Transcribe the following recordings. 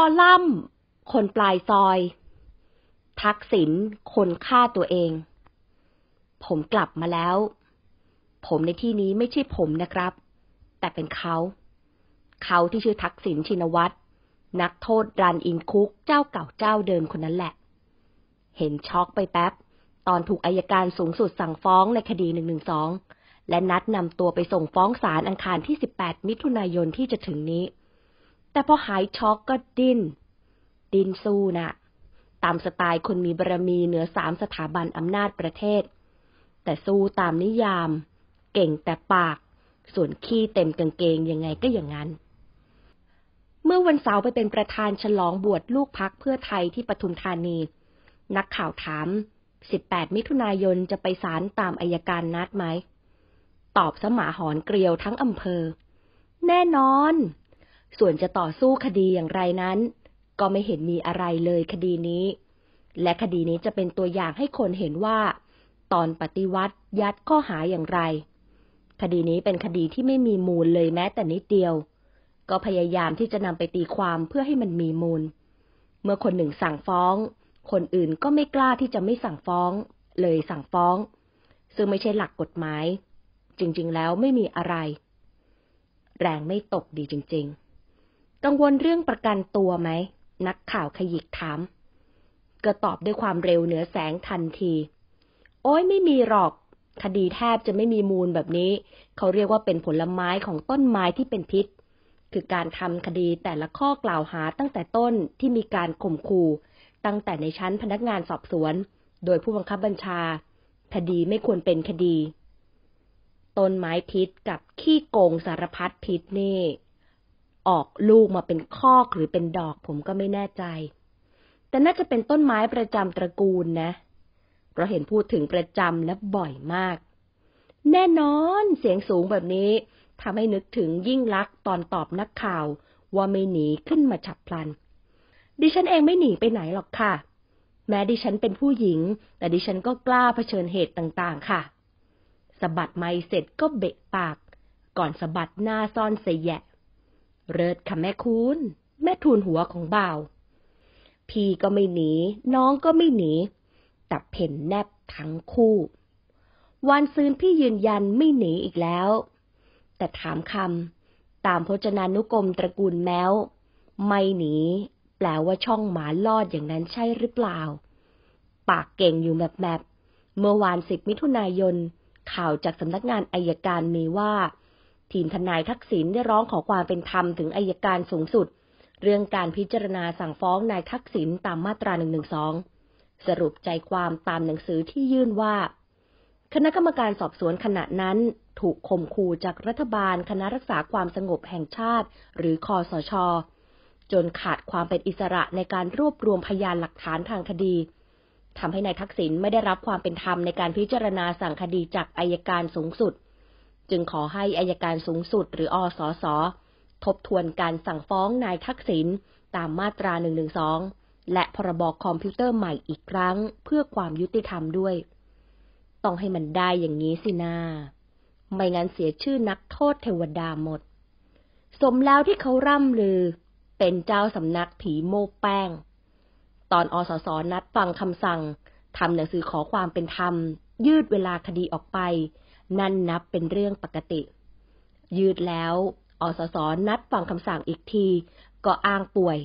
อลัมน์ คนปลายซอย ทักษิณคนฆ่าตัวเอง ผมกลับมาแล้ว ผมในที่นี้ไม่ใช่ผมนะครับ แต่เป็นเขา เขาที่ชื่อทักษิณชินวัตรนักโทษรันอินคุกเจ้าเก่าเจ้าเดิมคนนั้นแหละ เห็นช็อกไปแป๊บ ตอนถูกอายการสูงสุดสั่งฟ้องในคดี112และนัดนำตัวไปส่งฟ้องศาลอังคารที่ 18 มิถุนายนที่จะถึงนี้ แต่พอหายช็อกก็ดิ้น ดิ้นสู้นะ่ะ ตามสไตล์คนมีบารมีเหนือสามสถาบันอำนาจประเทศ แต่สู้ตามนิยาม เก่งแต่ปาก ส่วนขี้เต็มกางเกงยังไงก็อย่างนั้น เมื่อวันเสาร์ไปเป็นประธานฉลองบวชลูกพักเพื่อไทยที่ปทุมธานี นักข่าวถาม 18 มิถุนายนจะไปศาลตามอายการนัดไหม ตอบสมาหอนเกลียวทั้งอำเภอ แน่นอน ส่วนจะต่อสู้คดีอย่างไรนั้น ก็ไม่เห็นมีอะไรเลยคดีนี้ และคดีนี้จะเป็นตัวอย่างให้คนเห็นว่า ตอนปฏิวัติยัดข้อหาอย่างไร คดีนี้เป็นคดีที่ไม่มีมูลเลยแม้แต่นิดเดียว ก็พยายามที่จะนำไปตีความเพื่อให้มันมีมูล เมื่อคนหนึ่งสั่งฟ้อง คนอื่นก็ไม่กล้าที่จะไม่สั่งฟ้อง เลยสั่งฟ้อง ซึ่งไม่ใช่หลักกฎหมาย จริง ๆ แล้วไม่มีอะไร แรงไม่ตกดีจริง ๆ กังวลเรื่องประกันตัวไหม นักข่าวขยิกถาม ก็ตอบด้วยความเร็วเหนือแสงทันที โอ้ยไม่มีหรอก คดีแทบจะไม่มีมูลแบบนี้ เขาเรียกว่าเป็นผลไม้ของต้นไม้ที่เป็นพิษ คือการทำคดีแต่ละข้อกล่าวหาตั้งแต่ต้นที่มีการข่มขู่ ตั้งแต่ในชั้นพนักงานสอบสวน โดยผู้บังคับบัญชา คดีไม่ควรเป็นคดีต้นไม้พิษกับขี้โกงสารพัดพิษนี่ ออกลูกมาเป็นคอกหรือเป็นดอกผมก็ไม่แน่ใจ แต่น่าจะเป็นต้นไม้ประจำตระกูลนะ เพราะเห็นพูดถึงประจำและบ่อยมาก แน่นอนเสียงสูงแบบนี้ทำให้นึกถึงยิ่งลักษ์ตอนตอบนักข่าว ว่าไม่หนีขึ้นมาฉับพลัน ดิฉันเองไม่หนีไปไหนหรอกค่ะ แม้ดิฉันเป็นผู้หญิง แต่ดิฉันก็กล้าเผชิญเหตุต่างๆ ค่ะสะบัดไม้เสร็จก็เบะปาก ก่อนสะบัดหน้าซ่อนเสยแยะ เริดค่ะแม่คุณ แม่ทูลหัวของบ่าว พี่ก็ไม่หนี น้องก็ไม่หนีแต่เพ่นแนบทั้งคู่ วันซืนพี่ยืนยันไม่หนีอีกแล้ว แต่ถามคำตามพจนานุกรมตระกูลแมวไม่หนี แปลว่าช่องหมาลอดอย่างนั้นใช่หรือเปล่า ปากเก่งอยู่แบบแบบเมื่อวานสิบมิถุนายน ข่าวจากสำนักงานอายการมีว่า ทีมทนายทักษิณได้ร้องขอความเป็นธรรมถึงอายการสูงสุด เรื่องการพิจารณาสั่งฟ้องนายทักษิณตามมาตรา1นึสรุปใจความตามหนังสือที่ยื่นว่า คณะกรรมการสอบสวนขณะนั้น ถูกข่มขู่จากรัฐบาลคณะรักษาความสงบแห่งชาติ หรือคอสช จนขาดความเป็นอิสระในการรวบรวมพยานหลักฐานทางคดีทำให้นายทักษิณไม่ได้รับความเป็นธรรมในการพิจารณาสั่งคดีจากอายการสูงสุด จึงขอให้อายการสูงสุดหรืออสส ทบทวนการสั่งฟ้องนายทักษิณตามมาตรา 112 และพรบคอมพิวเตอร์ใหม่อีกครั้งเพื่อความยุติธรรมด้วย ต้องให้มันได้อย่างนี้สินา ไม่งั้นเสียชื่อนักโทษเทวดาหมด สมแล้วที่เขาร่ำลือ เป็นเจ้าสำนักผีโมแป้ง ตอนอสส นัดฟังคำสั่งทำหนังสือขอความเป็นธรรม ยืดเวลาคดีออกไป นั่นนับเป็นเรื่องปกติ ยืดแล้วอสสนัดฟังคำสั่งอีกที ก็อ้างป่วย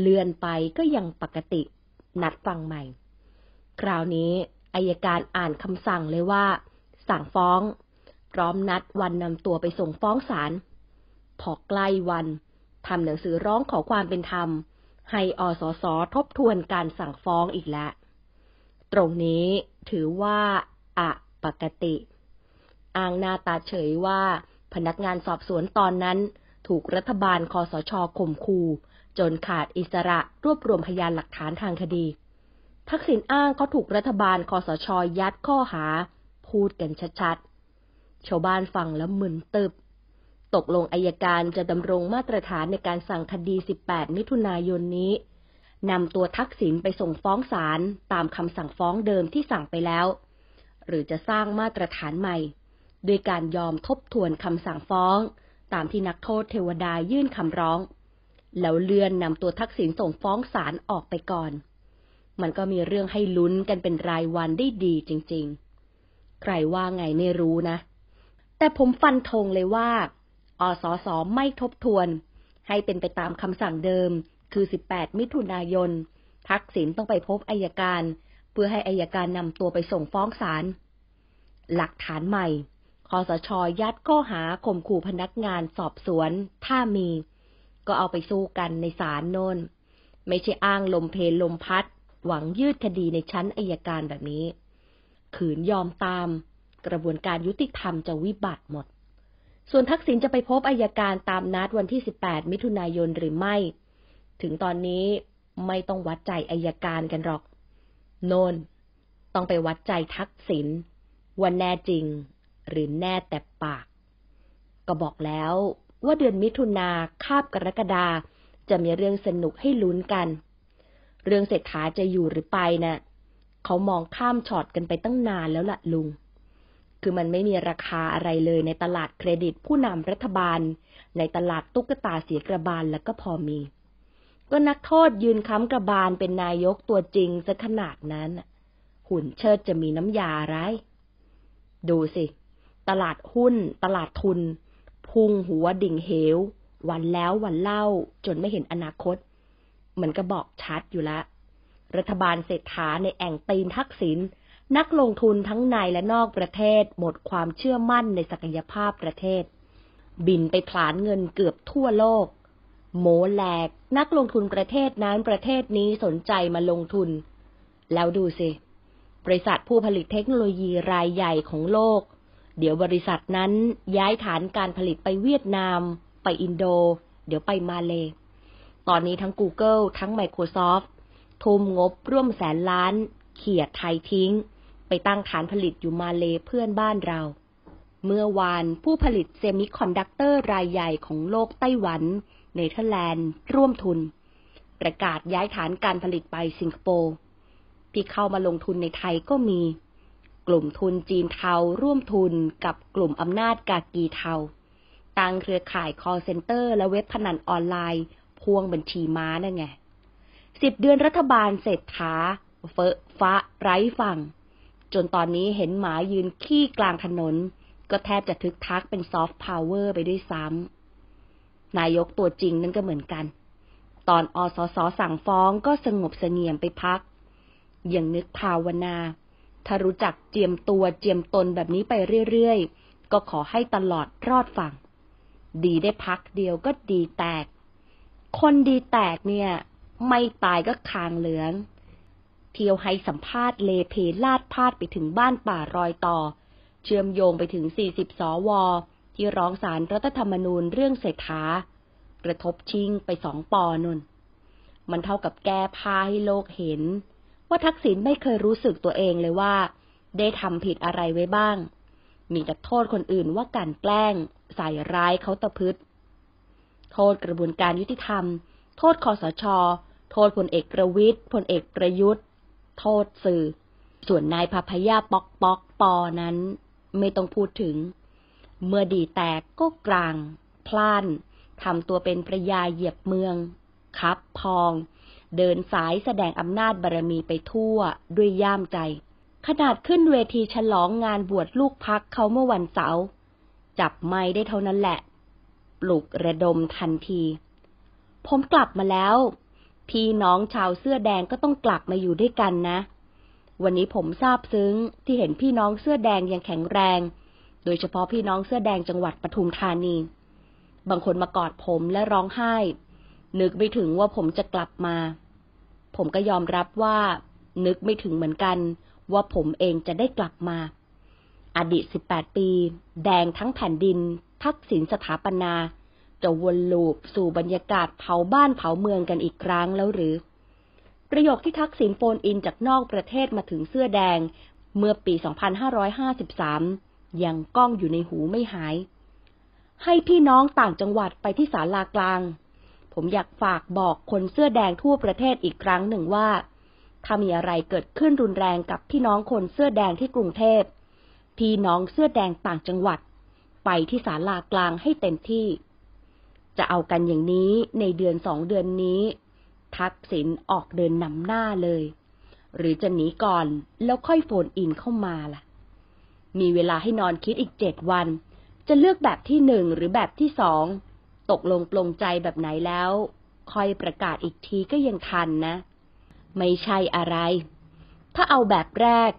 เลื่อนไปก็ยังปกติ นัดฟังใหม่ คราวนี้อายการอ่านคำสั่งเลยว่า สั่งฟ้อง พร้อมนัดวันนำตัวไปส่งฟ้องศาลพอใกล้วันทำหนังสือร้องขอความเป็นธรรม ให้อสสทบทวนการสั่งฟ้องอีกแล้ว ตรงนี้ถือว่าอะปกติ อ้างหน้าตาเฉยว่า พนักงานสอบสวนตอนนั้น ถูกรัฐบาลคอสชข่มขู่จนขาดอิสระรวบรวมพยานหลักฐานทางคดี ทักษิณอ้างเขาถูกรัฐบาลคอสชยัดข้อหา พูดกันชัดๆ ชาวบ้านฟังแล้วมึนตึบ ตกลงอายการจะดำรงมาตรฐานในการสั่งคดี 18 มิถุนายนนี้นำตัวทักษิณไปส่งฟ้องศาลตามคำสั่งฟ้องเดิมที่สั่งไปแล้ว หรือจะสร้างมาตรฐานใหม่ โดยการยอมทบทวนคำสั่งฟ้อง ตามที่นักโทษเทวดายื่นคำร้อง แล้วเลื่อนนำตัวทักษิณส่งฟ้องศาลออกไปก่อน มันก็มีเรื่องให้ลุ้นกันเป็นรายวันได้ดีจริง ๆ ใครว่าไงไม่รู้นะ แต่ผมฟันธงเลยว่า อสสไม่ทบทวน ให้เป็นไปตามคำสั่งเดิม คือ 18 มิถุนายน ทักษิณต้องไปพบอายการ เพื่อให้อายการนำตัวไปส่งฟ้องศาลหลักฐานใหม่ คอสชยัดข้อหาข่มขู่พนักงานสอบสวน ถ้ามี ก็เอาไปสู้กันในศาลโน่น ไม่ใช่อ้างลมเพลลมพัด หวังยืดคดีในชั้นอายการแบบนี้ ขืนยอมตาม กระบวนการยุติธรรมจะวิบัติหมด ส่วนทักษิณจะไปพบอายการตามนัดวันที่ 18 มิถุนายนหรือไม่ ถึงตอนนี้ไม่ต้องวัดใจอายการกันหรอก โนนต้องไปวัดใจทักษิณว่าแน่จริง หรือแน่แต่ปาก ก็บอกแล้วว่าเดือนมิถุนาคาบกรกฎาจะมีเรื่องสนุกให้ลุ้นกัน เรื่องเศรษฐาจะอยู่หรือไปนะ่ะเขามองข้ามช็อตกันไปตั้งนานแล้วล่ะลุง คือมันไม่มีราคาอะไรเลยในตลาดเครดิตผู้นำรัฐบาล ในตลาดตุ๊กตาเสียกระบาลแล้วก็พอมี ก็นักโทษยืนค้ำกระบาลเป็นนายกตัวจริงซะขนาดนั้น หุ่นเชิดจะมีน้ำยาไร ดูสิ ตลาดหุ้น ตลาดทุน พุ่งหัวดิ่งเหว วันแล้ววันเล่า จนไม่เห็นอนาคต เหมันก็บอกชัดอยู่แล้วรัฐบาลเศรษฐาในแอ่งตีนทักษิณนักลงทุนทั้งในและนอกประเทศหมดความเชื่อมั่นในศักยภาพประเทศ บินไปผลาญเงินเกือบทั่วโลก โมแหลก นักลงทุนประเทศนั้นประเทศนี้สนใจมาลงทุน แล้วดูสิ บริษัทผู้ผลิตเทคโนโลยีรายใหญ่ของโลก เดี๋ยวบริษัทนั้นย้ายฐานการผลิตไปเวียดนาม ไปอินโด เดี๋ยวไปมาเล ตอนนี้ทั้ง Google ทั้ง Microsoft ทุ่มงบร่วมแสนล้าน เขียดไทยทิ้ง ไปตั้งฐานผลิตอยู่มาเลเพื่อนบ้านเรา เมื่อวานผู้ผลิตเซมิคอนดักเตอร์รายใหญ่ของโลกไต้หวัน เนเธอร์แลนด์ ร่วมทุน ประกาศย้ายฐานการผลิตไปสิงคโปร์ที่เข้ามาลงทุนในไทยก็มี กลุ่มทุนจีนเทาร่วมทุนกับกลุ่มอำนาจกากีเทาตั้งเครือข่าย call center และเว็บพนันออนไลน์ พวงบัญชีม้านั่นไงสิบเดือนรัฐบาลเศรษฐาเฟะฟ้าไร้ฝั่ง จนตอนนี้เห็นหมายืนขี้กลางถนน ก็แทบจะทึกทักเป็นซอฟต์พาวเวอร์ไปด้วยซ้ำนายกตัวจริงนั่นก็เหมือนกัน ตอนอสสสั่งฟ้องก็สงบเสงี่ยมไปพัก ยังนึกภาวนา ถ้ารู้จักเจียมตัวเจียมตนแบบนี้ไปเรื่อยๆ ก็ขอให้ตลอดรอดฝั่ง ดีได้พักเดียวก็ดีแตก คนดีแตกเนี่ย ไม่ตายก็คางเหลือง เที่ยวให้สัมภาษณ์เลเพลาดพาดไปถึงบ้านป่ารอยต่อ เชื่อมโยงไปถึง 40 สว ที่ร้องสารรัฐธรรมนูญเรื่องเศรษฐากระทบชิงไปสองปอนนมันเท่ากับแก้ผ้าให้โลกเห็น ว่าทักษิณไม่เคยรู้สึกตัวเองเลยว่า ได้ทำผิดอะไรไว้บ้าง มีแต่โทษคนอื่นว่ากันแกล้ง ใส่ร้ายเขาตะพึดโทษกระบวนการยุติธรรม โทษคอสช โทษพลเอกประวิตยพลเอกประยุทธ์ โทษสื่อ ส่วนนายพพยาปอกปอกปอนั้น ไม่ต้องพูดถึง เมื่อดีแตกก็กลาง พล่านทำตัวเป็นประยาเหยียบเมือง คับพอง เดินสายแสดงอำนาจบารมีไปทั่วด้วยย่ามใจ ขนาดขึ้นเวทีฉลองงานบวชลูกพักเขาเมื่อวันเสาร์จับไม้ได้เท่านั้นแหละ ปลุกระดมทันที ผมกลับมาแล้ว พี่น้องชาวเสื้อแดงก็ต้องกลับมาอยู่ด้วยกันนะ วันนี้ผมซาบซึ้งที่เห็นพี่น้องเสื้อแดงยังแข็งแรง โดยเฉพาะพี่น้องเสื้อแดงจังหวัดปทุมธานี บางคนมากอดผมและร้องไห้ นึกไม่ถึงว่าผมจะกลับมา ผมก็ยอมรับว่า นึกไม่ถึงเหมือนกัน ว่าผมเองจะได้กลับมา อดีต 18 ปี แดงทั้งแผ่นดิน ทักษิณสถาปนา จะวนลูปสู่บรรยากาศเผาบ้านเผาเมืองกันอีกครั้งแล้วหรือ ประโยคที่ทักษิณโฟนอินจากนอกประเทศมาถึงเสื้อแดง เมื่อปี 2553 ยังก้องอยู่ในหูไม่หาย ให้พี่น้องต่างจังหวัดไปที่ศาลากลาง ผมอยากฝากบอกคนเสื้อแดงทั่วประเทศอีกครั้งหนึ่งว่า ถ้ามีอะไรเกิดขึ้นรุนแรงกับพี่น้องคนเสื้อแดงที่กรุงเทพ พี่น้องเสื้อแดงต่างจังหวัด ไปที่ศาลากลางให้เต็มที่ จะเอากันอย่างนี้ในเดือนสองเดือนนี้ ทักษิณออกเดินนำหน้าเลย หรือจะหนีก่อนแล้วค่อยโฟนอินเข้ามาล่ะ มีเวลาให้นอนคิดอีกเจ็ดวัน จะเลือกแบบที่หนึ่งหรือแบบที่สอง ตกลงปลงใจแบบไหนแล้วค่อยประกาศอีกทีก็ยังทันนะ ไม่ใช่อะไร ถ้าเอาแบบแรก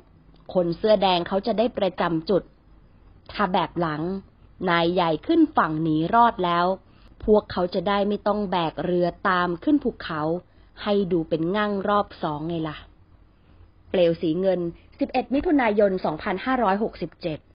คนเสื้อแดงเขาจะได้ประจำจุด ถ้าแบบหลัง นายใหญ่ขึ้นฝั่งหนีรอดแล้ว พวกเขาจะได้ไม่ต้องแบกเรือตามขึ้นภูเขา ให้ดูเป็นงั่งรอบสองไงล่ะ เปลวสีเงิน 11 มิถุนายน 2567